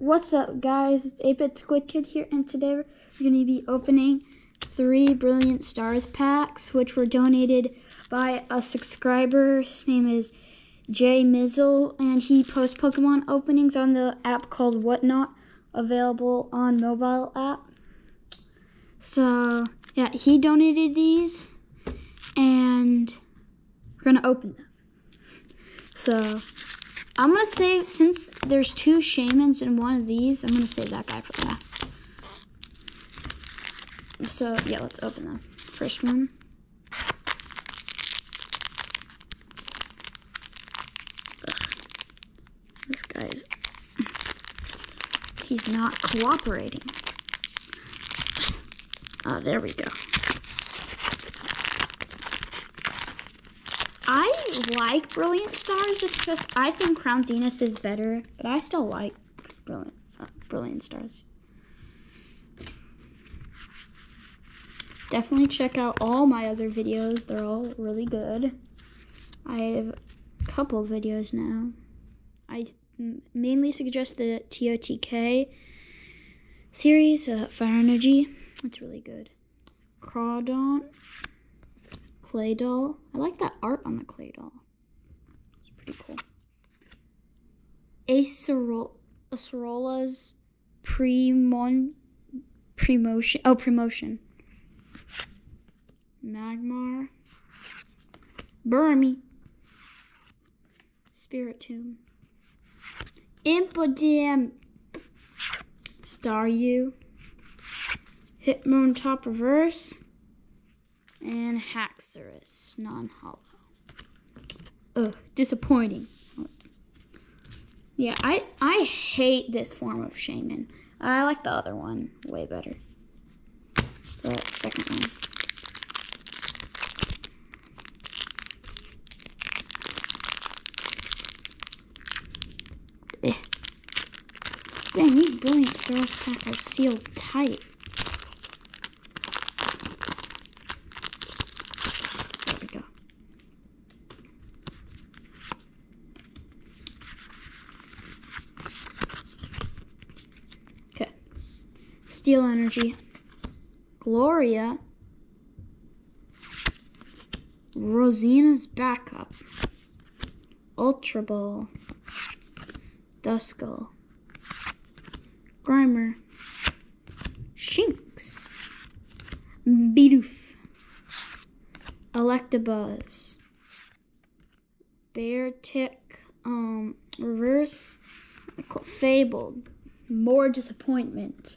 What's up, guys? It's 8-Bit Squid Kid here, and today we're going to be opening three Brilliant Stars packs, which were donated by a subscriber. His name is Jay Mizzle, and he posts Pokemon openings on the app called Whatnot, available on mobile app. So, yeah, he donated these, and we're going to open them. So, I'm gonna save since there's two shamans in one of these. I'm gonna save that guy for last. So yeah, let's open them. First one. Ugh. This guy's he's not cooperating. Oh, there we go. Like Brilliant Stars. It's just I think Crown Zenith is better, but I still like Brilliant uh, Brilliant Stars. Definitely check out all my other videos. They're all really good. I have a couple videos now. I mainly suggest the TOTK series, uh, Fire Energy. It's really good. Crawdaunt Claydol. I like that art on the Claydol. It's pretty cool. Acerola's Premon Promotion. Oh, promotion. Magmar. Burmy. Spiritomb. Impidimp. Staryu. Hitmontop Reverse and Haxorus, non-holo. Ugh, disappointing. Yeah, I, I hate this form of shaman. I like the other one way better. The second one. Eh. Dang, these brilliant stars pack are sealed tight. Steel Energy, Gloria, Roseanne's Backup, Ultra Ball, Duskull, Grimer, Shinx, Bidoof, Electabuzz, Beartic, um, Reverse, Fabled, more disappointment.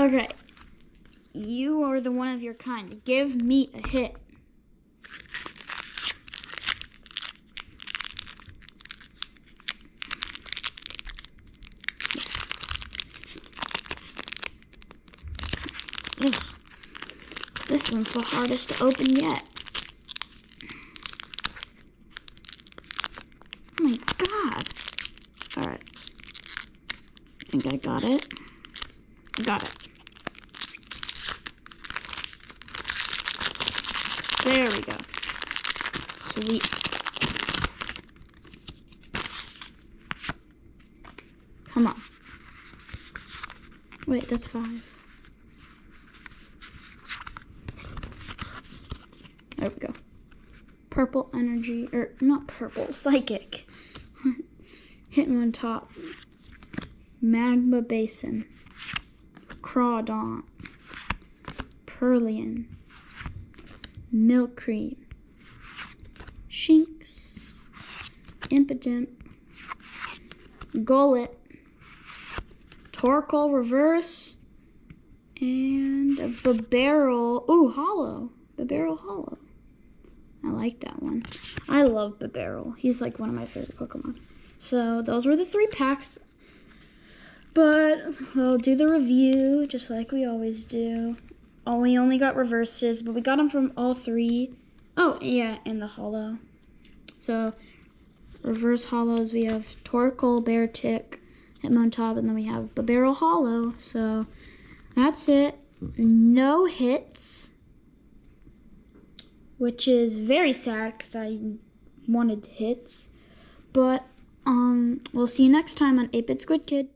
Okay. You are the one of your kind. Give me a hit. Ugh. This one's the hardest to open yet. Oh my god. Alright. I think I got it. I got it. There we go. Sweet. Come on. Wait, that's five. There we go. Purple energy, or not purple, psychic. Hitmontop. Magma Basin. Crawdaunt. Perlian. Milk Cream, Shinx, Impidimp, Golett, Torkoal Reverse, and a Bibarel. Ooh, Holo. Bibarel Holo. I like that one. I love Bibarel. He's like one of my favorite Pokemon. So those were the three packs. But we'll do the review just like we always do. Oh, we only got reverses, but we got them from all three. Oh, yeah, and the holo. So, reverse holos, we have Torkoal, Beartic, Hitmontop, and then we have Bibarel Holo. So, that's it. No hits, which is very sad because I wanted hits. But Um, we'll see you next time on 8-Bit Squid Kid.